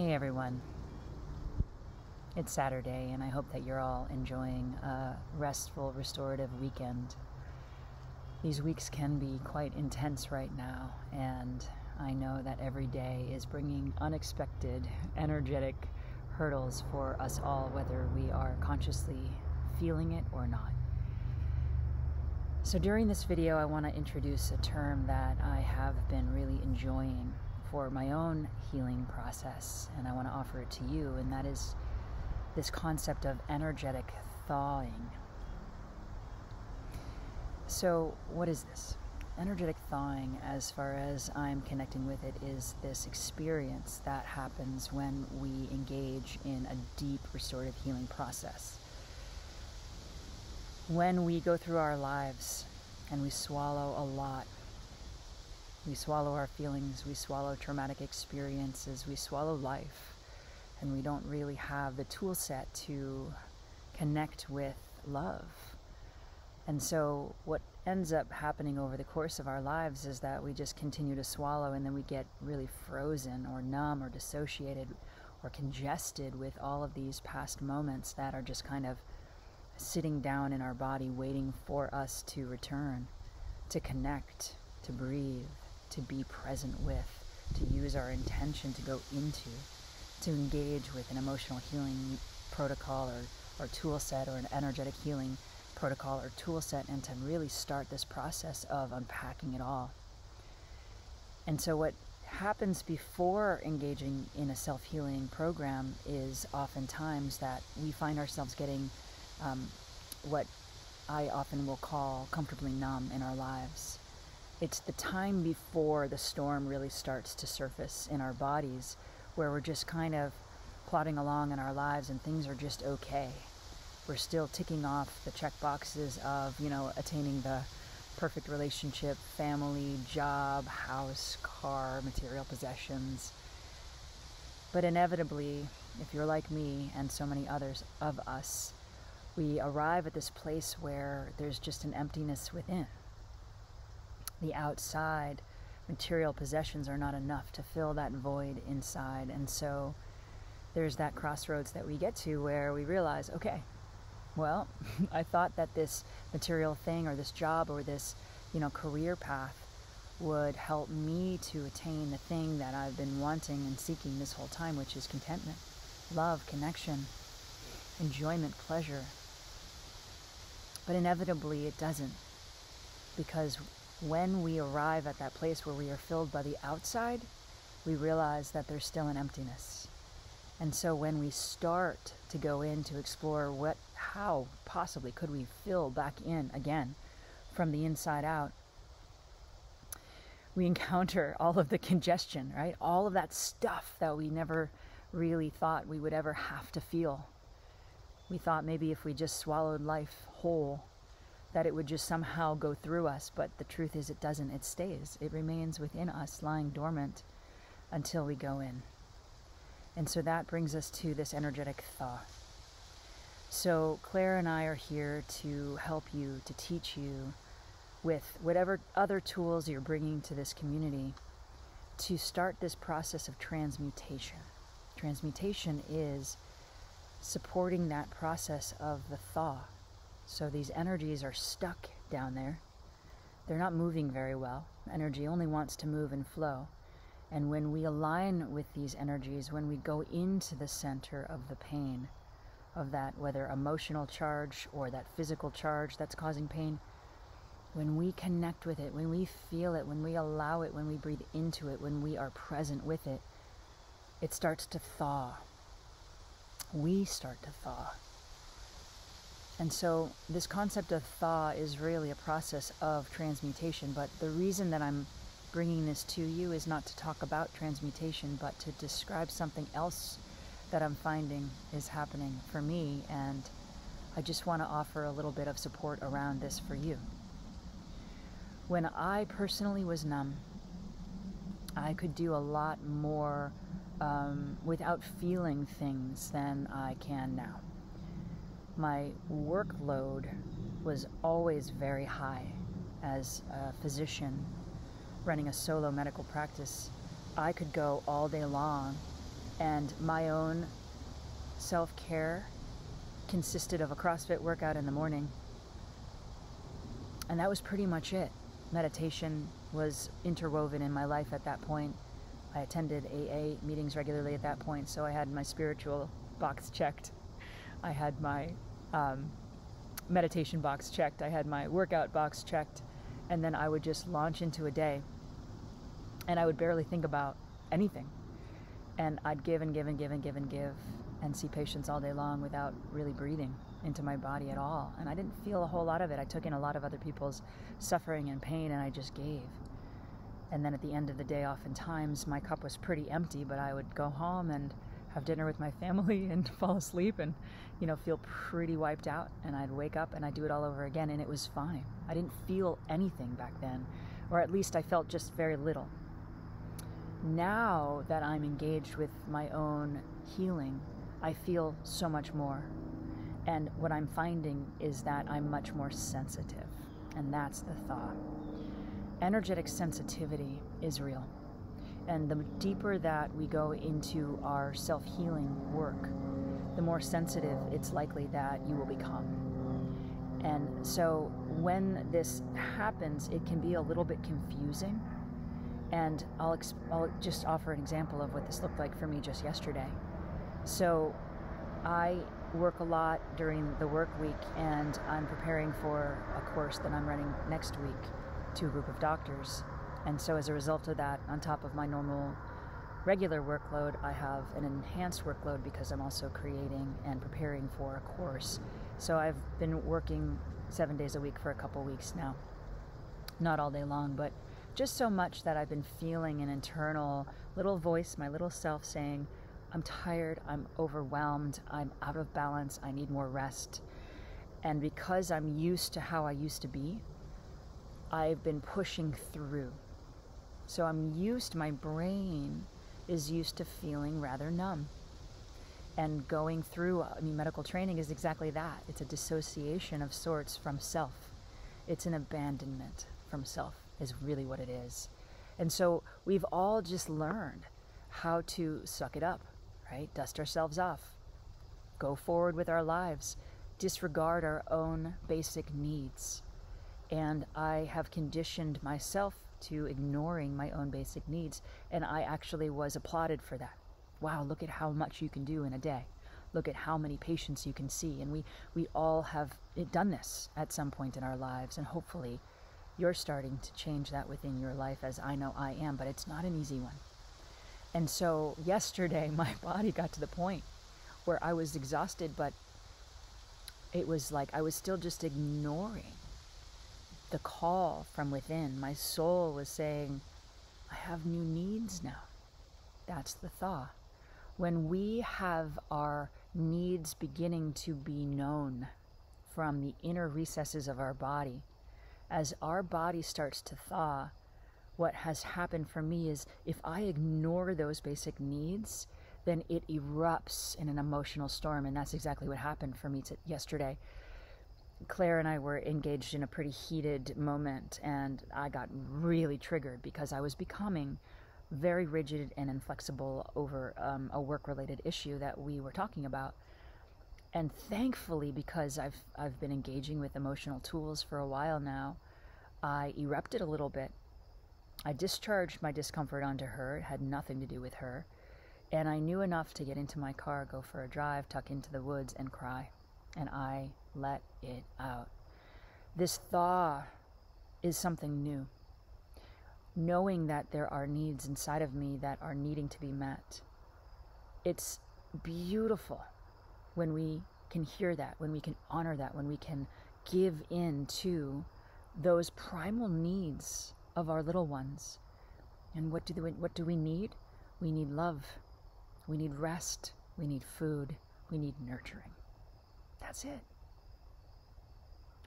Hey everyone. It's Saturday, and I hope that you're all enjoying a restful, restorative weekend. These weeks can be quite intense right now, and I know that every day is bringing unexpected, energetic hurdles for us all, whether we are consciously feeling it or not. So, during this video, I want to introduce a term that I have been really enjoying for my own healing process, and I want to offer it to you, and that is this concept of energetic thawing. So, what is this? Energetic thawing, as far as I'm connecting with it, is this experience that happens when we engage in a deep restorative healing process. When we go through our lives and we swallow a lot we swallow our feelings, we swallow traumatic experiences, we swallow life, and we don't really have the tool set to connect with love. And so, what ends up happening over the course of our lives is that we just continue to swallow and then we get really frozen or numb or dissociated or congested with all of these past moments that are just kind of sitting down in our body waiting for us to return, to connect, to breathe, to be present with, to use our intention to go into, to engage with an emotional healing protocol or, or tool set or an energetic healing protocol or tool set and to really start this process of unpacking it all. And so, what happens before engaging in a self healing program is oftentimes that we find ourselves getting um, what I often will call comfortably numb in our lives it's the time before the storm really starts to surface in our bodies where we're just kind of plodding along in our lives and things are just okay. We're still ticking off the check boxes of, you know, attaining the perfect relationship, family, job, house, car, material possessions. But inevitably, if you're like me and so many others of us, we arrive at this place where there's just an emptiness within the outside material possessions are not enough to fill that void inside. And so there's that crossroads that we get to where we realize, okay, well, I thought that this material thing or this job or this, you know, career path would help me to attain the thing that I've been wanting and seeking this whole time, which is contentment, love, connection, enjoyment, pleasure. But inevitably it doesn't because when we arrive at that place where we are filled by the outside, we realize that there's still an emptiness. And so when we start to go in to explore what how possibly could we fill back in again from the inside out, we encounter all of the congestion, right? All of that stuff that we never really thought we would ever have to feel. We thought maybe if we just swallowed life whole, that it would just somehow go through us, but the truth is it doesn't. It stays, it remains within us, lying dormant until we go in. And so that brings us to this energetic thaw. So, Claire and I are here to help you, to teach you with whatever other tools you're bringing to this community to start this process of transmutation. Transmutation is supporting that process of the thaw, so these energies are stuck down there. They're not moving very well. Energy only wants to move and flow. And when we align with these energies, when we go into the center of the pain, of that, whether emotional charge or that physical charge that's causing pain, when we connect with it, when we feel it, when we allow it, when we breathe into it, when we are present with it, it starts to thaw. We start to thaw. And so, this concept of thaw is really a process of transmutation. But the reason that I'm bringing this to you is not to talk about transmutation, but to describe something else that I'm finding is happening for me. And I just want to offer a little bit of support around this for you. When I personally was numb, I could do a lot more um, without feeling things than I can now my workload was always very high as a physician running a solo medical practice. I could go all day long And my own self care consisted of a CrossFit workout in the morning. And that was pretty much it. Meditation was interwoven in my life at that point. I attended AA meetings regularly at that point, so I had my spiritual box checked. I had my um, meditation box checked. I had my workout box checked. And then I would just launch into a day. And I would barely think about anything. And I'd give and give and give and give and give and see patients all day long without really breathing into my body at all. And I didn't feel a whole lot of it. I took in a lot of other people's suffering and pain and I just gave. And then at the end of the day, oftentimes my cup was pretty empty, but I would go home and have dinner with my family and fall asleep and, you know, feel pretty wiped out. And I'd wake up and I'd do it all over again and it was fine. I didn't feel anything back then, or at least I felt just very little. Now that I'm engaged with my own healing, I feel so much more. And what I'm finding is that I'm much more sensitive. And that's the thought. Energetic sensitivity is real. And the deeper that we go into our self healing work, the more sensitive it's likely that you will become. And so when this happens, it can be a little bit confusing. And I'll, exp- I'll just offer an example of what this looked like for me just yesterday. So I work a lot during the work week, and I'm preparing for a course that I'm running next week to a group of doctors. And so, as a result of that, on top of my normal regular workload, I have an enhanced workload because I'm also creating and preparing for a course. So, I've been working seven days a week for a couple weeks now. Not all day long, but just so much that I've been feeling an internal little voice, my little self saying, I'm tired, I'm overwhelmed, I'm out of balance, I need more rest. And because I'm used to how I used to be, I've been pushing through. So I'm used, my brain is used to feeling rather numb. And going through, uh, I mean, medical training is exactly that it's a dissociation of sorts from self, it's an abandonment from self, is really what it is. And so we've all just learned how to suck it up right? Dust ourselves off, go forward with our lives, disregard our own basic needs. And I have conditioned myself to ignoring my own basic needs, and I actually was applauded for that. Wow, look at how much you can do in a day. Look at how many patients you can see. And we, we all have eh, done this at some point in our lives, and hopefully you're starting to change that within your life as I know I am, but it's not an easy one. And so yesterday, my body got to the point where I was exhausted, but it was like I was still just ignoring the call from within. My soul was saying, I have new needs now. That's the thaw. When we have our needs beginning to be known from the inner recesses of our body, as our body starts to thaw, what has happened for me is if I ignore those basic needs, then it erupts in an emotional storm. And that's exactly what happened for me yesterday. Claire and I were engaged in a pretty heated moment, and I got really triggered because I was becoming very rigid and inflexible over um, a work related issue that we were talking about. And thankfully, because I've, I've been engaging with emotional tools for a while now, I erupted a little bit I discharged my discomfort onto her. It had nothing to do with her. And I knew enough to get into my car, go for a drive, tuck into the woods, and cry. And I let it out. This thaw is something new. Knowing that there are needs inside of me that are needing to be met. It's beautiful when we can hear that, when we can honor that, when we can give in to those primal needs of our little ones. And what do, they, what do we need? We need love. We need rest. We need food. We need nurturing. That's it.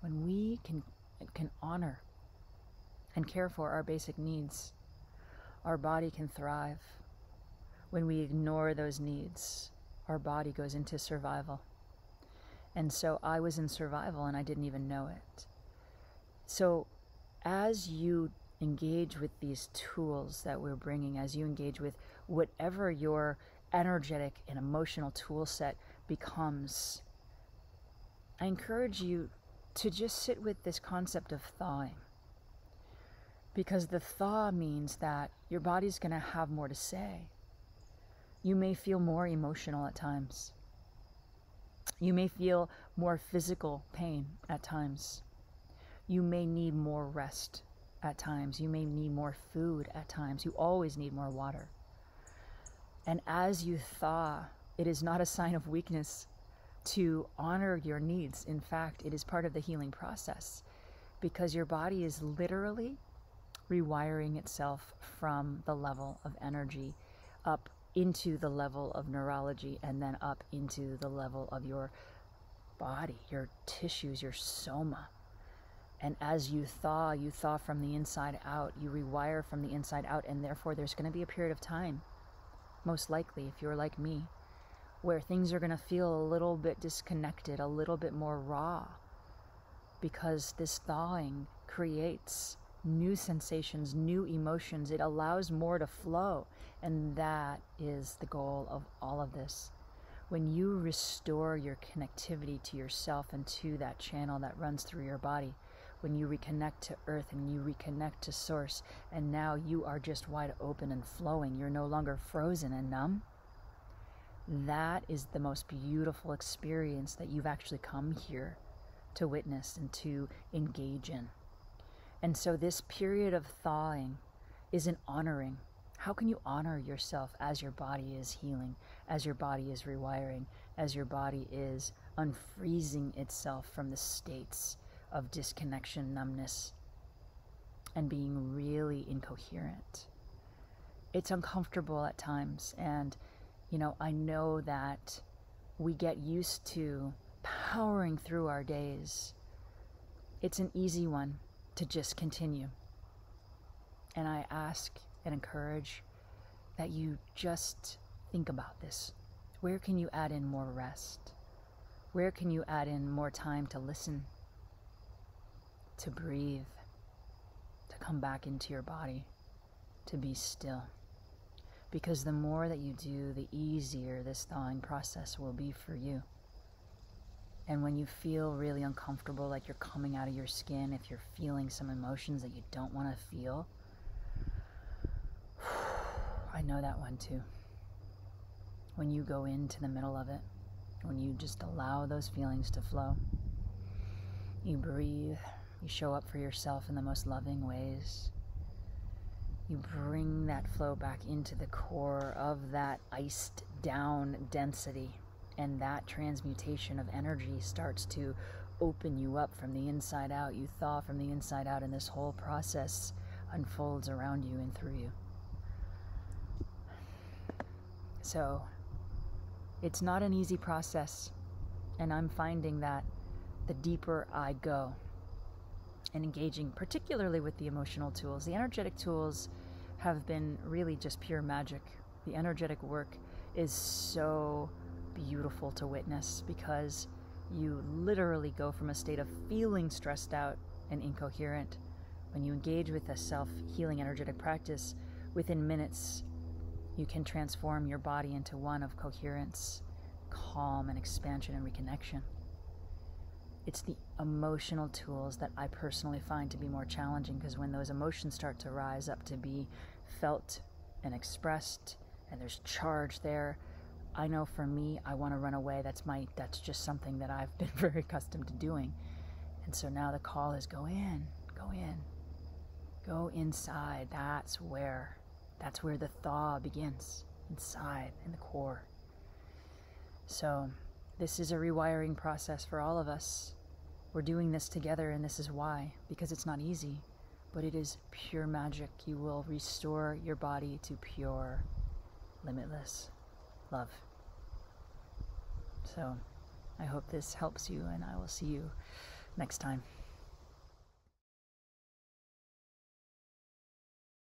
When we can, can honor and care for our basic needs, our body can thrive. When we ignore those needs, our body goes into survival. And so I was in survival and I didn't even know it. So as you engage with these tools that we're bringing, as you engage with whatever your energetic and emotional tool set becomes I encourage you to just sit with this concept of thawing. Because the thaw means that your body's going to have more to say. You may feel more emotional at times. You may feel more physical pain at times. You may need more rest at times. You may need more food at times. You always need more water. And as you thaw, it is not a sign of weakness to honor your needs. In fact, it is part of the healing process because your body is literally rewiring itself from the level of energy up into the level of neurology and then up into the level of your body, your tissues, your soma. And as you thaw, you thaw from the inside out, you rewire from the inside out, and therefore there's going to be a period of time, most likely, if you're like me, where things are going to feel a little bit disconnected, a little bit more raw, because this thawing creates new sensations, new emotions. It allows more to flow. And that is the goal of all of this. When you restore your connectivity to yourself and to that channel that runs through your body, when you reconnect to earth and you reconnect to source, and now you are just wide open and flowing, you're no longer frozen and numb. That is the most beautiful experience that you've actually come here to witness and to engage in. And so, this period of thawing is an honoring. How can you honor yourself as your body is healing, as your body is rewiring, as your body is unfreezing itself from the states of disconnection, numbness, and being really incoherent? It's uncomfortable at times. And, you know, I know that we get used to powering through our days. It's an easy one to just continue. And I ask and encourage that you just think about this. Where can you add in more rest? Where can you add in more time to listen, to breathe, to come back into your body, to be still? Because the more that you do, the easier this thawing process will be for you. And when you feel really uncomfortable, like you're coming out of your skin, if you're feeling some emotions that you don't want to feel, I know that one too. When you go into the middle of it, when you just allow those feelings to flow, you breathe, you show up for yourself in the most loving ways. You bring that flow back into the core of that iced down density and that transmutation of energy starts to open you up from the inside out. You thaw from the inside out, and this whole process unfolds around you and through you. So, it's not an easy process, and I'm finding that the deeper I go and engaging, particularly with the emotional tools, the energetic tools have been really just pure magic. The energetic work is so beautiful to witness because you literally go from a state of feeling stressed out and incoherent. When you engage with a self healing energetic practice, within minutes, you can transform your body into one of coherence, calm, and expansion and reconnection. It's the emotional tools that I personally find to be more challenging because when those emotions start to rise up to be felt and expressed, and there's charge there, I know for me, I want to run away. That's my that's just something that I've been very accustomed to doing. And so now the call is go in, go in. Go inside. That's where that's where the thaw begins. Inside in the core. So this is a rewiring process for all of us. We're doing this together and this is why because it's not easy, but it is pure magic. You will restore your body to pure limitless love. So I hope this helps you, and I will see you next time.